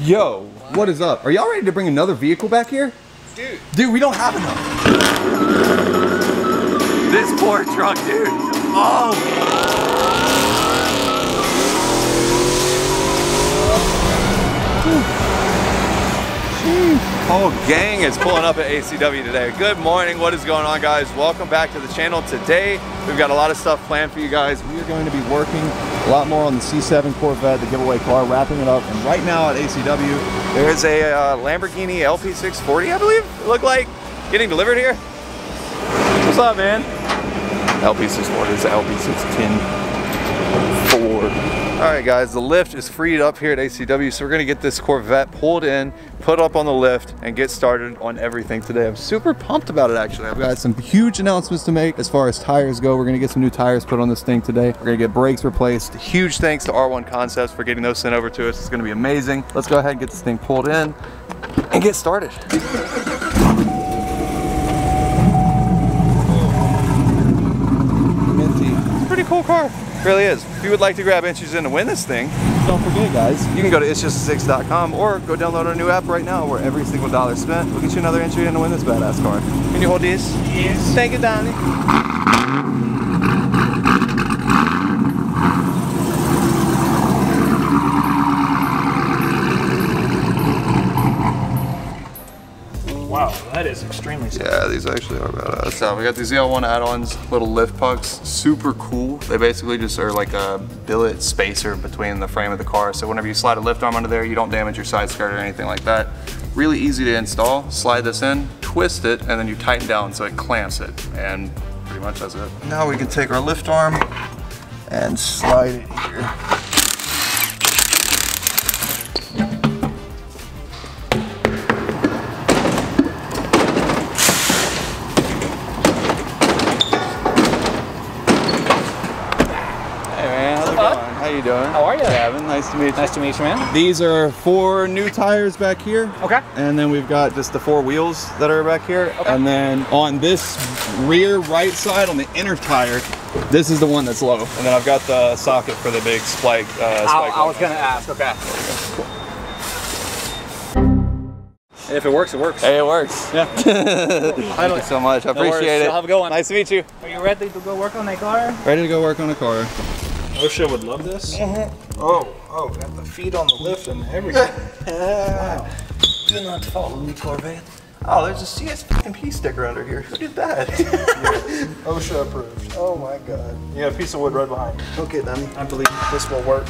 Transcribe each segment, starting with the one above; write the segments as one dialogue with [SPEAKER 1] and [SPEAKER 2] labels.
[SPEAKER 1] Yo, what is up? Are y'all ready to bring another vehicle back here?
[SPEAKER 2] Dude.
[SPEAKER 1] Dude, we don't have enough.
[SPEAKER 2] This poor truck, dude. Oh. Whole gang is pulling up at ACW today. Good morning, what is going on guys? Welcome back to the channel. Today, we've got a lot of stuff planned for you guys.
[SPEAKER 1] We are going to be working a lot more on the C7 Corvette, the giveaway car, wrapping it up. And right now at ACW,
[SPEAKER 2] There's a uh, Lamborghini LP640, I believe, it looked like, getting delivered here. What's up, man? LP640 is LP610 Ford. All right, guys, the lift is freed up here at ACW, so we're gonna get this Corvette pulled in, put up on the lift, and get started on everything today. I'm super pumped about it, actually. I've
[SPEAKER 1] got some huge announcements to make as far as tires go. We're to get some new tires put on this thing today. We're to get brakes replaced.
[SPEAKER 2] huge thanks to R1 Concepts for getting those sent over to us. It's gonna be amazing. Let's go ahead and get this thing pulled in and get started.
[SPEAKER 1] Minty.
[SPEAKER 2] Pretty cool car. Really is. If you would like to grab entries in to win this thing,
[SPEAKER 1] Don't forget, guys.
[SPEAKER 2] you can go to it'sjust6.com or go download our new app right now where every single dollar spent will get you another entry in to win this badass car. Can you hold these? Yes. Thank you, Donnie.
[SPEAKER 3] Wow, that is extremely simple.
[SPEAKER 2] Yeah, these actually are badass. So we got these ZL1 add-ons, little lift pucks, super cool. They basically just are like a billet spacer between the frame of the car. So whenever you slide a lift arm under there, you don't damage your side skirt or anything like that. Really easy to install. Slide this in, twist it, and then you tighten down so it clamps it. And pretty much that's it. Now we can take our lift arm and slide it here. Doing?
[SPEAKER 3] How are you?
[SPEAKER 2] Gavin, nice to meet you.
[SPEAKER 3] Nice to meet you, man.
[SPEAKER 1] These are four new tires back here.
[SPEAKER 3] Okay.
[SPEAKER 1] And then we've got
[SPEAKER 2] Just the four wheels that are back here. Okay.
[SPEAKER 1] And then on this rear right side, on the inner tire, this is the one that's low.
[SPEAKER 2] And then I've got the socket for the big spike. Uh,
[SPEAKER 3] I,
[SPEAKER 2] spike
[SPEAKER 3] I was gonna ask. Okay. If it works, it works.
[SPEAKER 2] Hey, it works.
[SPEAKER 3] Yeah.
[SPEAKER 2] Thank you so much. I
[SPEAKER 3] No worries.
[SPEAKER 2] appreciate it.
[SPEAKER 3] Have a good one.
[SPEAKER 2] Nice to meet you.
[SPEAKER 3] Are you ready to go work on that car?
[SPEAKER 1] Ready to go work on a car.
[SPEAKER 4] Oh, OSHA would love this. Mm-hmm. Oh, oh, got the feet on the lift and everything. wow.
[SPEAKER 2] Do not follow me, Corvette. Oh, there's a CSP sticker under here. Who did that?
[SPEAKER 4] Oh, OSHA approved. Oh my god. You got a piece of wood right behind you.
[SPEAKER 2] okay, Danny.
[SPEAKER 4] I believe this will work.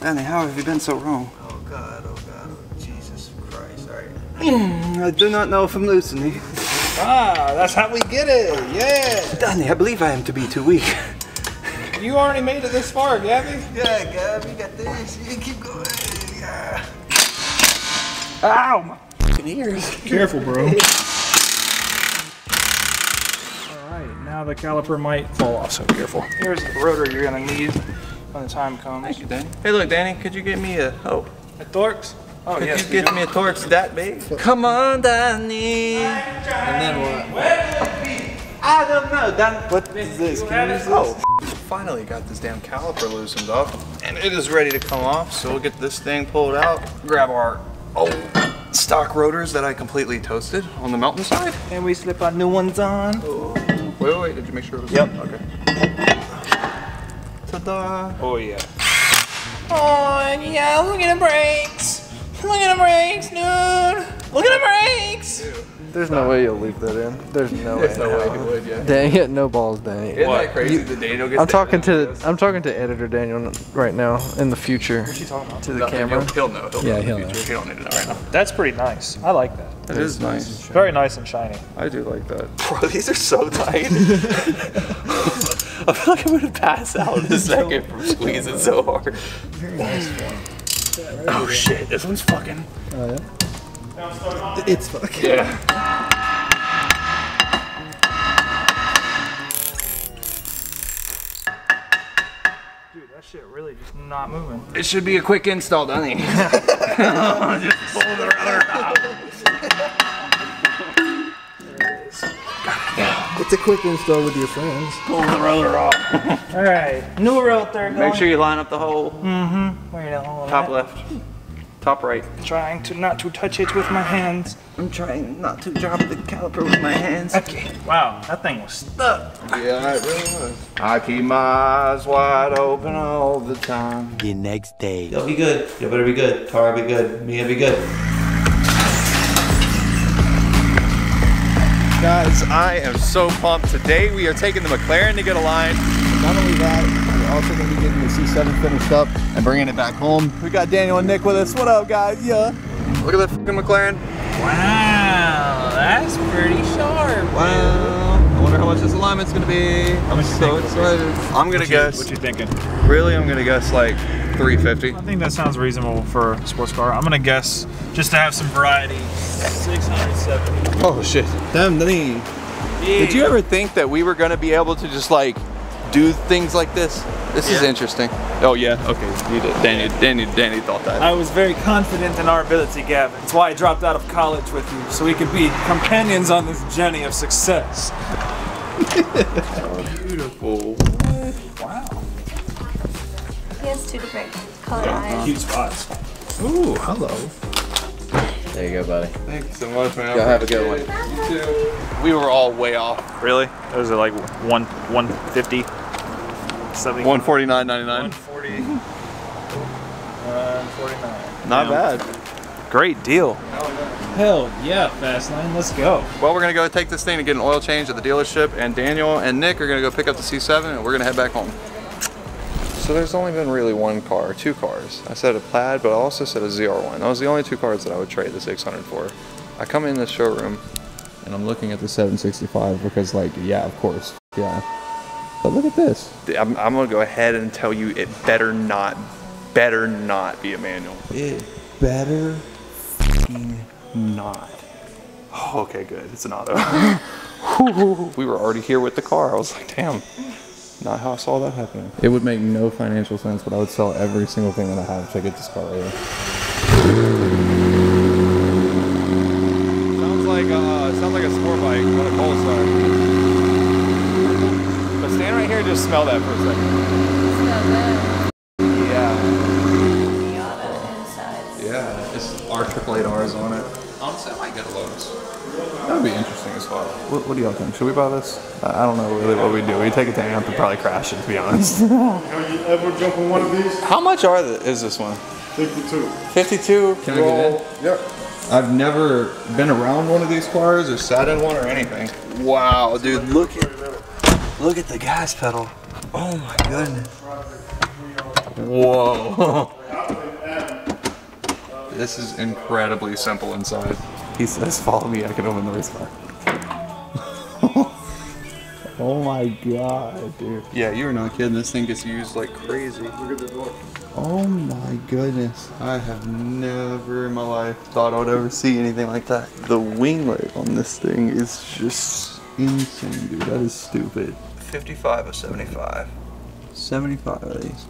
[SPEAKER 2] Danny, how have you been so wrong?
[SPEAKER 5] Oh God, oh God, oh Jesus Christ. All right.
[SPEAKER 2] Mm, I do not know if I'm loosening.
[SPEAKER 4] Ah, that's how we get it. Yeah.
[SPEAKER 2] Danny, I believe I am to be too weak.
[SPEAKER 4] You already made it this far, Gabby.
[SPEAKER 5] Yeah, Gab, you got this. You can keep going. Yeah.
[SPEAKER 4] Ow, my fucking ears. Careful, bro. All right, now the caliper might fall off, so careful. Here's the rotor you're gonna need when the time comes.
[SPEAKER 2] Thank you, Danny. Hey, look, Danny, could you get me a oh?
[SPEAKER 4] a Torx? Oh,
[SPEAKER 2] Could
[SPEAKER 4] yes.
[SPEAKER 2] you get me a torch that big? Come on, Danny.
[SPEAKER 5] And then what?
[SPEAKER 2] I don't know, Dan.
[SPEAKER 5] What is this? Can you use this?
[SPEAKER 2] Oh, finally got this damn caliper loosened up, and it is ready to come off. So we'll get this thing pulled out, grab our old stock rotors that I completely toasted on the mountainside.
[SPEAKER 4] And we slip our new ones on.
[SPEAKER 2] Wait, wait, wait, did you make sure it was?
[SPEAKER 4] Yep.
[SPEAKER 2] Okay. Ta-da.
[SPEAKER 4] Oh yeah.
[SPEAKER 3] Oh yeah! Look at the brakes. Look at the brakes, dude. Look at the brakes.
[SPEAKER 5] There's no way you'll leave that in. There's no
[SPEAKER 2] There's
[SPEAKER 5] way.
[SPEAKER 2] no way you would, yeah.
[SPEAKER 5] Dang it, no balls, dang.
[SPEAKER 2] Isn't that crazy that Daniel gets
[SPEAKER 5] I'm talking to
[SPEAKER 2] this?
[SPEAKER 5] I'm talking to editor Daniel right now in the future What's she
[SPEAKER 4] talking about?
[SPEAKER 5] to the
[SPEAKER 2] Nothing,
[SPEAKER 5] camera.
[SPEAKER 2] He'll, he'll know. He'll
[SPEAKER 5] Yeah,
[SPEAKER 2] know
[SPEAKER 5] he'll
[SPEAKER 2] in the
[SPEAKER 5] know.
[SPEAKER 2] future. He don't need to know right now.
[SPEAKER 4] That's pretty nice. I like that.
[SPEAKER 2] It is nice.
[SPEAKER 4] Very nice and shiny.
[SPEAKER 2] I do like that. Bro, these are so tight. I feel like I'm gonna pass out in a second from squeezing so hard. Oh shit, this one's fucking. Oh Yeah.
[SPEAKER 5] It's fucking.
[SPEAKER 2] Yeah.
[SPEAKER 4] Dude, that shit really just not moving.
[SPEAKER 2] It should be a quick install, Dunny. Just pull the rubber
[SPEAKER 1] It's a quick install with your friends.
[SPEAKER 3] Pull the rotor off. All right, new rotor going.
[SPEAKER 2] Make sure you line up the hole. Mm-hmm.
[SPEAKER 3] Where the hole
[SPEAKER 2] Top
[SPEAKER 3] at?
[SPEAKER 2] left. Top right.
[SPEAKER 4] Trying to not to touch it with my hands.
[SPEAKER 3] I'm trying not to drop the caliper with my hands.
[SPEAKER 4] Okay. Wow, that thing was stuck.
[SPEAKER 1] Yeah, it really was. I keep my eyes wide open all the time.
[SPEAKER 6] The next day.
[SPEAKER 3] You'll be good. You better be good. Car be good. Me will be good.
[SPEAKER 2] Guys, I am so pumped. Today we are taking the McLaren to get aligned.
[SPEAKER 1] Not only that, we're also going to be getting the C7 finished up and bringing it back home. We got Daniel and Nick with us. What up, guys? Yeah.
[SPEAKER 2] Look at that fucking McLaren.
[SPEAKER 3] Wow, that's pretty sharp.
[SPEAKER 2] Wow. I wonder how much this alignment's gonna be. I'm so excited. I'm gonna guess.
[SPEAKER 4] What you thinking?
[SPEAKER 2] Really, I'm gonna guess like 350.
[SPEAKER 4] I think that sounds reasonable for a sports car. I'm gonna guess just to have some variety. 670.
[SPEAKER 2] Oh shit. Damn, Danny. Did you ever think that we were gonna be able to just like do things like this? This is interesting. Oh yeah. Okay. You did. Danny. Danny. Danny thought that.
[SPEAKER 4] I was very confident in our ability, Gavin. That's why I dropped out of college with you, so we could be companions on this journey of success.
[SPEAKER 2] Beautiful.
[SPEAKER 7] He has two different colored eyes.
[SPEAKER 4] Cute spots.
[SPEAKER 1] Ooh, hello. There you go, buddy.
[SPEAKER 2] Thank you so much, man.
[SPEAKER 1] Y'all have a good one.
[SPEAKER 2] You too. We were all way off.
[SPEAKER 4] Really? Those are like one 150, 70,
[SPEAKER 2] 149.99.
[SPEAKER 4] 140, uh, 49.
[SPEAKER 2] Not
[SPEAKER 4] Damn.
[SPEAKER 2] bad.
[SPEAKER 4] Great deal. Hell yeah, Fastlane, let's go.
[SPEAKER 2] Well, we're gonna go take this thing and get an oil change at the dealership, and Daniel and Nick are gonna go pick up the C7, and we're gonna head back home. So there's only been really one car, two cars. I said a Plaid, but I also said a ZR1. Those are the only two cars that I would trade the 600 for. I come in the showroom,
[SPEAKER 1] And I'm looking at the 765 because, like, yeah, of course. Yeah. But look at this.
[SPEAKER 2] I'm, I'm gonna go ahead and tell you it better not, better not be a manual.
[SPEAKER 1] It better.
[SPEAKER 2] Not. Oh, okay, good. It's an auto. we were already here with the car. I was like, damn. Not how I saw that happening.
[SPEAKER 1] It would make no financial sense, but I would sell every single thing that I have to get this car over.
[SPEAKER 2] Sounds like uh, sounds like a sport bike. What a Polestar. But stand right here, and just smell that for a second. Yeah, What, what do y'all think? Should we buy this? I I don't know really what we do. We take it to Amp and probably crash it, to be honest.
[SPEAKER 8] Have you ever jump on one of these?
[SPEAKER 2] How much are the, is this one?
[SPEAKER 8] 52.
[SPEAKER 2] 52.
[SPEAKER 1] Can I get in?
[SPEAKER 8] Yep.
[SPEAKER 1] I've never been around one of these cars or
[SPEAKER 2] Sat in one or anything. Wow, dude, look at look at the gas pedal. Oh my goodness. Whoa. this is incredibly simple inside. He says, follow me, I can open the race car.
[SPEAKER 1] Oh my god, dude.
[SPEAKER 2] Yeah, you're not kidding. This thing gets used like crazy. Look at the door.
[SPEAKER 1] Oh my goodness.
[SPEAKER 2] I have never in my life thought I would ever see anything like that. The winglet on this thing is just insane, dude. That is stupid. 55 or 75. 75 of these.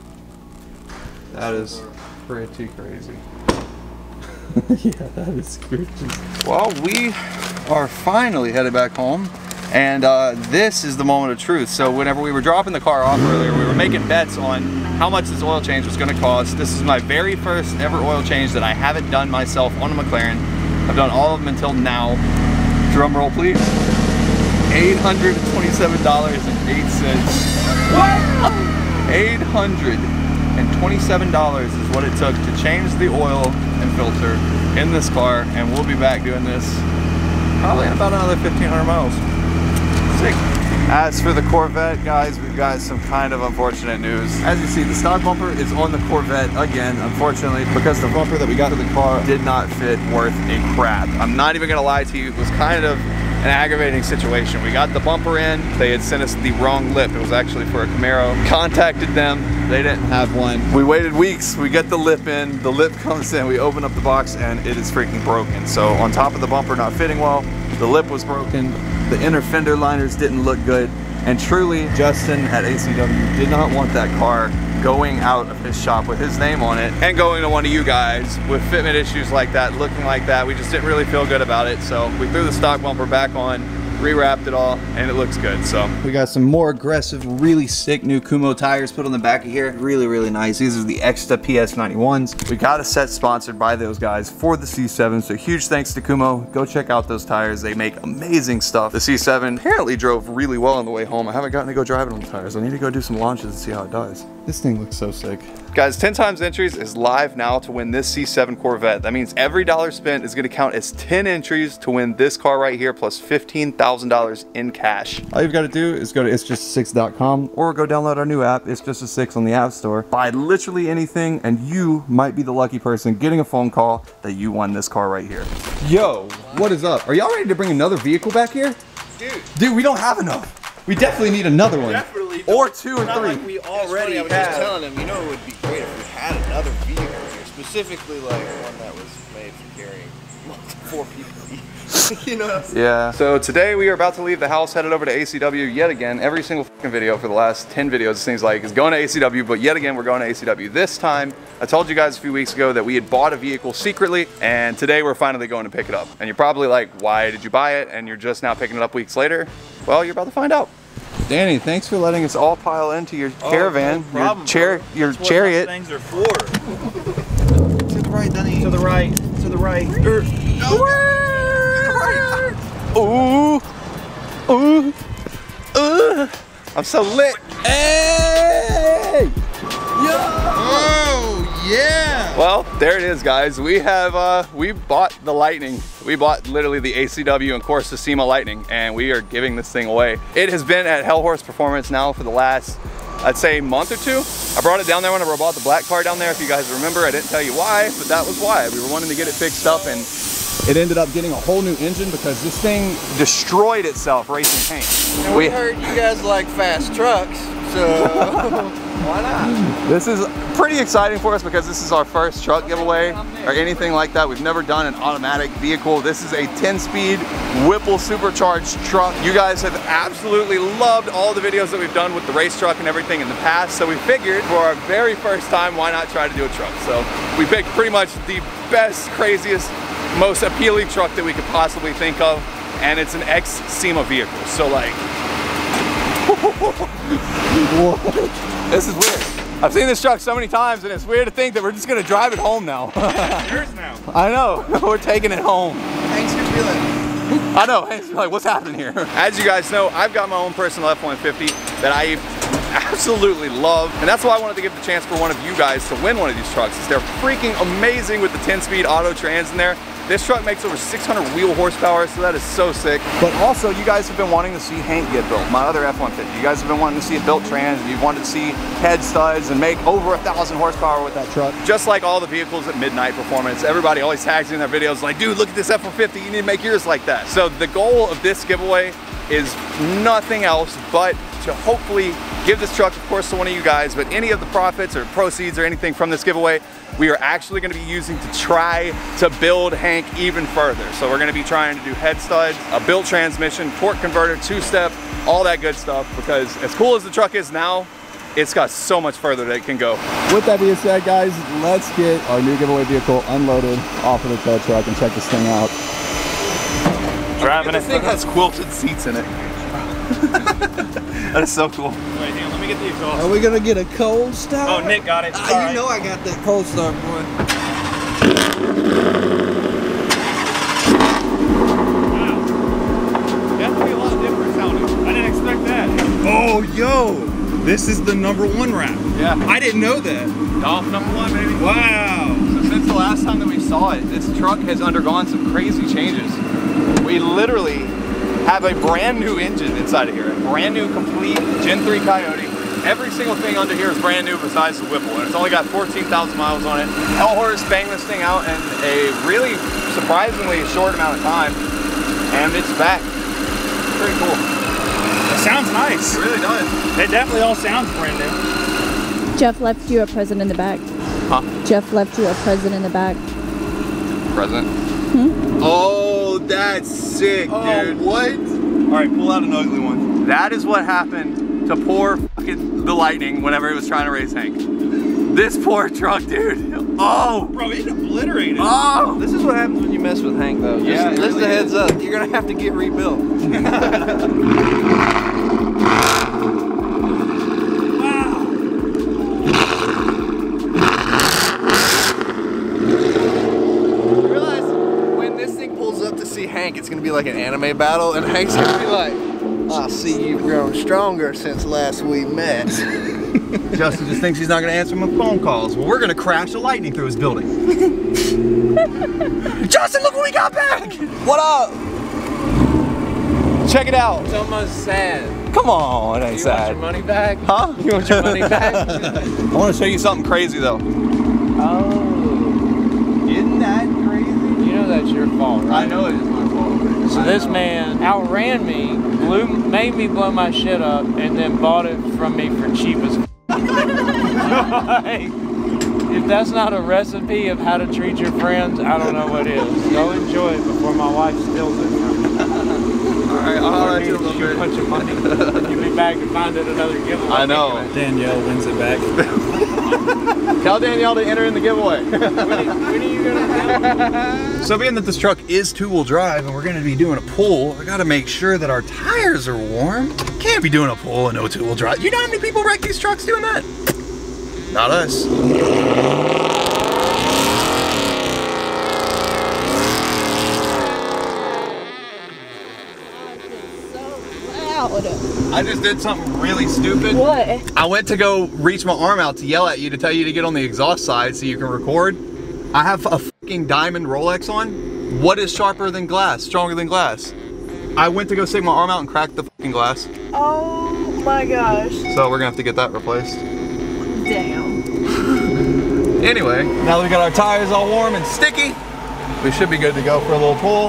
[SPEAKER 2] That is pretty crazy.
[SPEAKER 1] yeah, that is crazy.
[SPEAKER 2] Well, we are finally headed back home. And uh, this is the moment of truth. So whenever we were dropping the car off earlier, we were making bets on how much this oil change was gonna cost. This is my very first ever oil change that I haven't done myself on a McLaren. I've done all of them until now. Drum roll, please. $827.08. $827 is what it took to change the oil and filter in this car, and we'll be back doing this probably in about another 1,500 miles. Sick. As for the Corvette, guys, we've got some kind of unfortunate news. As you see, the stock bumper is on the Corvette again, unfortunately, because the bumper that we got to the car did not fit worth a crap. I'm not even gonna lie to you, it was kind of an aggravating situation. We got the bumper in, they had sent us the wrong lip. It was actually for a Camaro. Contacted them, they didn't have one. We waited weeks, we get the lip in, the lip comes in, we open up the box and it is freaking broken. So on top of the bumper not fitting well, the lip was broken, the inner fender liners didn't look good, and truly Justin at ACW did not want that car going out of his shop with his name on it and going to one of you guys with fitment issues like that, looking like that. We just didn't really feel good about it. So we threw the stock bumper back on rewrapped it all, and it looks good. So
[SPEAKER 1] We got some more aggressive, really sick new Kumho tires put on the back of here. Really, really nice. These are the Ecsta PS91s. We got a set sponsored by those guys for the C7, so huge thanks to Kumho. Go check out those tires. They make amazing stuff. The C7 apparently drove really well on the way home. I haven't gotten to go drive it on the tires. I need to go do some launches and see how it does. This thing looks so sick. Guys, 10 times entries is live now to win this C7 Corvette. That means every dollar spent is gonna count as 10 entries to win this car right here, plus $15,000 in cash. All you've gotta do is go to itsjust6.com or go download our new app, It's Just a Six on the App Store. Buy literally anything and you might be the lucky person getting a phone call that you won this car right here. Yo, what is up? Are y'all ready to bring another vehicle back here?
[SPEAKER 3] Dude.
[SPEAKER 1] Dude, we don't have enough. We definitely need another one.
[SPEAKER 3] Definitely.
[SPEAKER 1] Or two or
[SPEAKER 3] Not
[SPEAKER 1] three.
[SPEAKER 3] like we already
[SPEAKER 5] I was just telling him, you know, it would be great if we had another vehicle here, specifically like one that was made for carrying four people you know what I'm?
[SPEAKER 2] Yeah. So today we are about to leave the house, headed over to ACW yet again. Every single video for the last 10 videos, it seems like, is going to ACW, but yet again, we're going to ACW. This time, I told you guys a few weeks ago that we had bought a vehicle secretly, and today we're finally going to pick it up. And you're probably like, why did you buy it? And you're just now picking it up weeks later. Well, you're about to find out. Danny, thanks for letting us all pile into your oh, caravan,
[SPEAKER 3] no problem,
[SPEAKER 2] your chair, your
[SPEAKER 3] That's what
[SPEAKER 2] chariot.
[SPEAKER 3] those things are for.
[SPEAKER 5] To the right, Danny.
[SPEAKER 3] To the right. To the right.
[SPEAKER 2] Er, ooh, ooh, ooh. I'm so lit. Hey!
[SPEAKER 5] Oh, yeah!
[SPEAKER 2] Well, there it is, guys. We have uh, we bought the Lightning. We bought literally the ACW and Corsa SEMA Lightning, and we are giving this thing away. It has been at Hellhorse Performance now for the last, I'd say, month or two. I brought it down there whenever I bought the black car down there. If you guys remember, I didn't tell you why, but that was why. We were wanting to get it fixed up, and it ended up getting a whole new engine because this thing destroyed itself racing paint.
[SPEAKER 5] And we heard you guys like fast trucks, so why not?
[SPEAKER 2] This is pretty exciting for us because this is our first truck giveaway or anything like that. We've never done an automatic vehicle. This is a 10-speed Whipple supercharged truck. You guys have absolutely loved all the videos that we've done with the race truck and everything in the past. So we figured for our very first time, why not try to do a truck? So we picked pretty much the best, craziest, most appealing truck that we could possibly think of. And it's an ex-SEMA vehicle. So like, this is weird. I've seen this truck so many times and it's weird to think that we're just gonna drive it home now.
[SPEAKER 3] Yours now.
[SPEAKER 2] I know, we're taking it home.
[SPEAKER 5] Thanks for feeling.
[SPEAKER 2] I know, Hank's like, what's happening here? As you guys know, I've got my own personal F-150 that I absolutely love. And that's why I wanted to give the chance for one of you guys to win one of these trucks. Is They're freaking amazing with the 10-speed auto trans in there. This truck makes over 600 wheel horsepower, so that is so sick. But also, you guys have been wanting to see Hank get built, my other F-150. You guys have been wanting to see it built trans, you've wanted to see head studs and make over a thousand horsepower with that truck. Just like all the vehicles at Midnight Performance, everybody always tags in their videos like, dude, look at this F-150, you need to make yours like that. So the goal of this giveaway is nothing else but to hopefully give this truck, of course, to one of you guys, but any of the profits or proceeds or anything from this giveaway, we are actually gonna be using to try to build Hank even further. So we're gonna be trying to do head studs, a built transmission, torque converter, two-step, all that good stuff, because as cool as the truck is now, it's got so much further that it can go.
[SPEAKER 1] With that being said, guys, let's get our new giveaway vehicle unloaded off of the tow truck and check this thing out.
[SPEAKER 2] Driving this thing has quilted seats in it. that is so cool.
[SPEAKER 3] Wait, hang on, let me get the exhaust.
[SPEAKER 5] Are we gonna get a cold start?
[SPEAKER 3] Oh, Nick got it.
[SPEAKER 5] Ah, you
[SPEAKER 3] right.
[SPEAKER 5] know I got that cold start, boy.
[SPEAKER 2] That's a lot different sounding.
[SPEAKER 3] I didn't expect that. Oh, yo. This is the number one wrap.
[SPEAKER 2] Yeah.
[SPEAKER 3] I didn't know that.
[SPEAKER 2] Golf number one, baby.
[SPEAKER 3] Wow.
[SPEAKER 2] So since the last time that we saw it, this truck has undergone some crazy changes. We literally have a brand new engine inside of here, a brand new complete Gen 3 Coyote. Every single thing under here is brand new besides the Whipple, and it's only got 14,000 miles on it. Hellhorse banged this thing out in a really surprisingly short amount of time, and it's back. Pretty cool.
[SPEAKER 3] It sounds nice.
[SPEAKER 2] It really does.
[SPEAKER 3] It definitely all sounds brand new.
[SPEAKER 7] Jeff left you a present in the back.
[SPEAKER 2] Huh?
[SPEAKER 7] Jeff left you a present in the back.
[SPEAKER 2] Present. Hmm? Oh, that's sick, oh, dude.
[SPEAKER 1] what?
[SPEAKER 2] All right, pull out an ugly one. That is what happened to poor fucking the Lightning whenever it was trying to race Hank. This poor truck, dude. Oh,
[SPEAKER 5] Bro, he's obliterated.
[SPEAKER 2] oh.
[SPEAKER 5] This is what happens when you mess with Hank, though. Just,
[SPEAKER 2] Yeah, it
[SPEAKER 5] just
[SPEAKER 2] really
[SPEAKER 5] a heads up. You're gonna have to get rebuilt. You realize when this thing pulls up to see Hank, it's gonna be like an anime battle, and Hank's gonna be like, "I see you've grown stronger since last we met."
[SPEAKER 2] Justin just thinks he's not gonna answer my phone calls. Well, we're gonna crash a lightning through his building. Justin, look what we got back! What up? Check it out.
[SPEAKER 3] It's almost sad.
[SPEAKER 2] Come on, it ain't
[SPEAKER 3] You want your
[SPEAKER 2] sad.
[SPEAKER 3] money back?
[SPEAKER 2] Huh?
[SPEAKER 3] You want your money back?
[SPEAKER 2] I want to show you something crazy though.
[SPEAKER 3] oh.
[SPEAKER 2] Isn't that crazy?
[SPEAKER 3] You know that's your fault, right?
[SPEAKER 2] I know it is my fault.
[SPEAKER 3] So this man outran me, blew, made me blow my shit up, and then bought it from me for cheap as. like, if that's not a recipe of how to treat your friends, I don't know what is. Go enjoy it before my wife steals it from me.
[SPEAKER 2] Alright, I'll holler at you a
[SPEAKER 3] Or needs
[SPEAKER 2] little
[SPEAKER 3] a
[SPEAKER 2] bit.
[SPEAKER 3] bunch of money. You'll be back and find it another giveaway.
[SPEAKER 2] I know.
[SPEAKER 4] Danielle wins it back.
[SPEAKER 2] Tell Danielle to enter in the giveaway.
[SPEAKER 3] When are, when are you gonna
[SPEAKER 2] so being that this truck is two-wheel drive and we're gonna be doing a pull, I gotta make sure that our tires are warm. Can't be doing a pull and no two-wheel drive. You know how many people wreck these trucks doing that? Not us. I just did something really stupid.
[SPEAKER 1] What?
[SPEAKER 2] I went to go reach my arm out to yell at you to tell you to get on the exhaust side so you can record. I have a fucking diamond Rolex on. What is sharper than glass? Stronger than glass? I went to go stick my arm out and crack the fucking glass.
[SPEAKER 1] Oh my gosh.
[SPEAKER 2] So we're gonna have to get that replaced.
[SPEAKER 1] Damn.
[SPEAKER 2] Anyway, now that we got our tires all warm and sticky, we should be good to go for a little pull.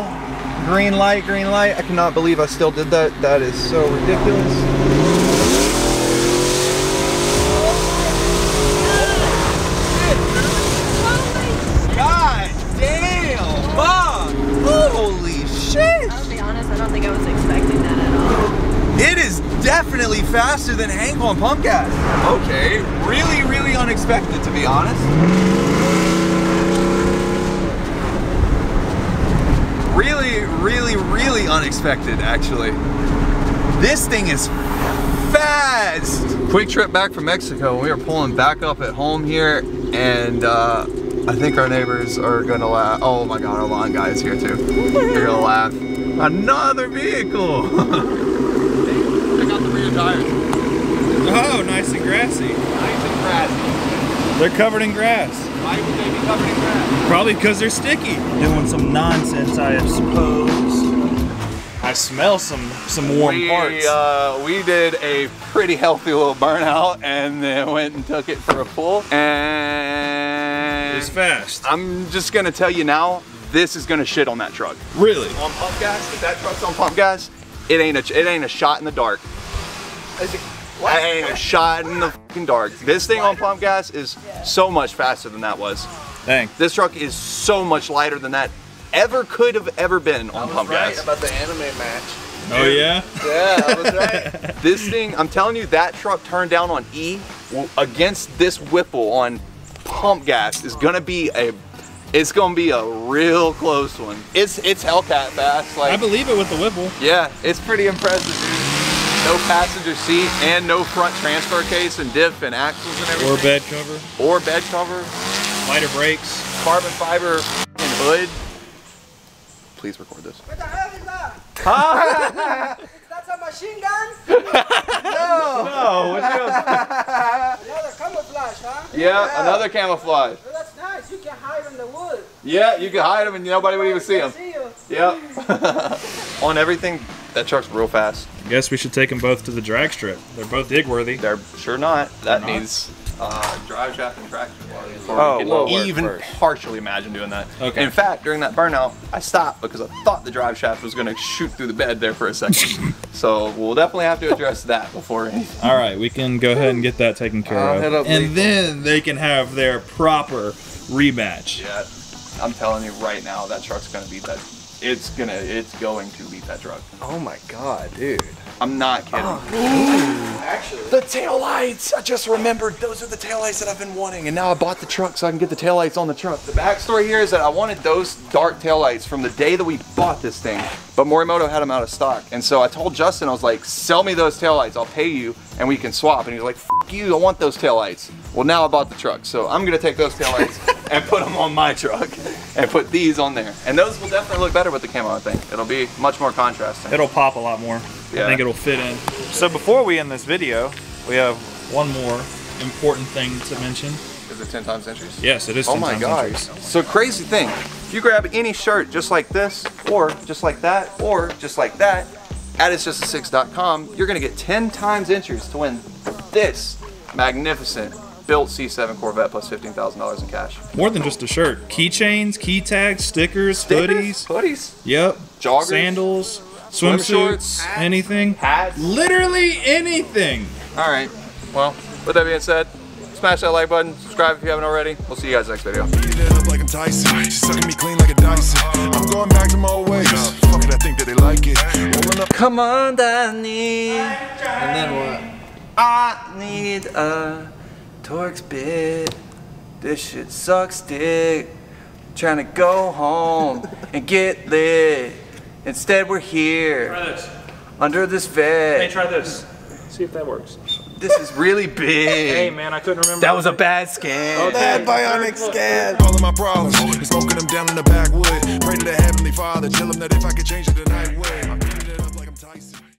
[SPEAKER 2] Green light, green light. I cannot believe I still did that. That is so ridiculous. God damn! Holy shit!
[SPEAKER 1] I'll be honest, I don't think I was expecting that at all.
[SPEAKER 2] It is definitely faster than Hank on pump gas. Okay, really, really unexpected to be honest. Really, really, really unexpected actually. This thing is fast. Quick trip back from Mexico. We are pulling back up at home here and uh, I think our neighbors are gonna laugh. Oh my God, our lawn guy is here too. They're gonna laugh. Another vehicle. Check out the rear tires.
[SPEAKER 4] Oh, nice and grassy.
[SPEAKER 2] Nice and grassy.
[SPEAKER 4] They're covered in grass.
[SPEAKER 2] Why would they be covered in grass?
[SPEAKER 4] Probably because they're sticky. Doing some nonsense, I suppose. I smell some some warm
[SPEAKER 2] we,
[SPEAKER 4] parts.
[SPEAKER 2] Uh, we did a pretty healthy little burnout and then went and took it for a pull. And
[SPEAKER 4] it's fast.
[SPEAKER 2] I'm just gonna tell you now, this is gonna shit on that truck.
[SPEAKER 4] Really?
[SPEAKER 2] On pump gas, if that truck's on pump gas, it ain't a it ain't a shot in the dark. It ain't a shot in the fucking dark. This thing on pump gas is so much faster than that was.
[SPEAKER 4] Dang.
[SPEAKER 2] This truck is so much lighter than that ever could have ever been on pump
[SPEAKER 5] right
[SPEAKER 2] gas.
[SPEAKER 5] about the anime match.
[SPEAKER 4] Oh yeah?
[SPEAKER 5] Yeah, I was right.
[SPEAKER 2] This thing, I'm telling you, that truck turned down on E against this Whipple on pump gas is gonna be a, it's gonna be a real close one. It's it's Hellcat fast, Like I
[SPEAKER 4] believe it with the Whipple.
[SPEAKER 2] yeah, it's pretty impressive, dude. No passenger seat and no front transfer case and diff and axles and everything.
[SPEAKER 4] Or bed cover.
[SPEAKER 2] Or bed cover,
[SPEAKER 4] Lighter brakes.
[SPEAKER 2] carbon fiber and hood. Please record this.
[SPEAKER 6] What the hell is that? That's a machine gun?
[SPEAKER 2] No, what
[SPEAKER 6] Another camouflage, huh?
[SPEAKER 2] Yeah, another camouflage.
[SPEAKER 6] Well, that's nice. You can hide in the wood.
[SPEAKER 2] Yeah, you could hide them and nobody would even see them.
[SPEAKER 6] See you.
[SPEAKER 2] Yep. On everything, that truck's real fast.
[SPEAKER 4] I Guess we should take them both to the drag strip. They're both dig worthy.
[SPEAKER 2] They're sure not. That
[SPEAKER 4] not?
[SPEAKER 2] needs uh, drive shaft and traction. before
[SPEAKER 5] Oh,
[SPEAKER 2] we can
[SPEAKER 5] whoa, work
[SPEAKER 2] even
[SPEAKER 5] first.
[SPEAKER 2] partially imagine doing that.
[SPEAKER 4] Okay.
[SPEAKER 2] In fact, during that burnout, I stopped because I thought the drive shaft was going to shoot through the bed there for a second. so we'll definitely have to address that before anything.
[SPEAKER 4] All right, we can go ahead and get that taken care
[SPEAKER 5] I'll
[SPEAKER 4] of.
[SPEAKER 5] hit up
[SPEAKER 4] and
[SPEAKER 5] Lethal.
[SPEAKER 4] then they can have their proper rematch.
[SPEAKER 2] Yeah, I'm telling you right now, that truck's going to beat that. It's gonna, it's going to beat that truck.
[SPEAKER 5] Oh my god, dude.
[SPEAKER 2] I'm not kidding. Oh, actually The tail lights! I just remembered those are the tail lights that I've been wanting, and now I bought the truck so I can get the tail lights on the truck. The backstory here is that I wanted those dark tail lights from the day that we bought this thing, but Morimoto had them out of stock. And so I told Justin, I was like, sell me those tail lights, I'll pay you, and we can swap. And he's like, F you, I want those tail lights. Well, now I bought the truck, so I'm gonna take those tail lights and put them on my truck and put these on there. And those will definitely look better with the camo, I think. It'll be much more contrasting.
[SPEAKER 4] It'll pop a lot more.
[SPEAKER 2] Yeah.
[SPEAKER 4] I think it'll fit in. So before we end this video, we have one more important thing to mention.
[SPEAKER 2] Is it 10 times entries?
[SPEAKER 4] Yes, it is.
[SPEAKER 2] Oh
[SPEAKER 4] 10
[SPEAKER 2] my
[SPEAKER 4] times
[SPEAKER 2] god.
[SPEAKER 4] entries.
[SPEAKER 2] So crazy thing. If you grab any shirt just like this, or just like that, or just like that, at itsjustasix.com, you're gonna get 10 times entries to win this magnificent built C7 Corvette plus $15,000 in cash.
[SPEAKER 4] More than just a shirt. Keychains, key tags, stickers,
[SPEAKER 2] Stickers,
[SPEAKER 4] hoodies.
[SPEAKER 2] hoodies,
[SPEAKER 4] Yep.
[SPEAKER 2] Joggers,
[SPEAKER 4] Sandals, swimsuits,
[SPEAKER 2] shorts,
[SPEAKER 4] anything.
[SPEAKER 2] hats.
[SPEAKER 4] Literally anything.
[SPEAKER 2] All right. Well, with that being said, smash that like button, subscribe if you haven't already. We'll see you guys next video.
[SPEAKER 9] Eat it up like I'm Tyson. She's sucking me clean like a Dyson. I'm going back to my old ways. Fuck it, I think that they like it.
[SPEAKER 2] Come on, Danny. And then what? I need a Torx bit. This shit sucks dick. Trying to go home and get lit. Instead, we're here
[SPEAKER 4] this.
[SPEAKER 2] under this vet.
[SPEAKER 4] Hey, try this. See if that works.
[SPEAKER 2] This is really big.
[SPEAKER 4] Hey man, I couldn't remember.
[SPEAKER 2] That was a bad scan.
[SPEAKER 5] Bad bionic scan.
[SPEAKER 9] All of my problems. Smoking them down in the backwood. Pray to the Heavenly Father. Tell him that if I could change it tonight, would.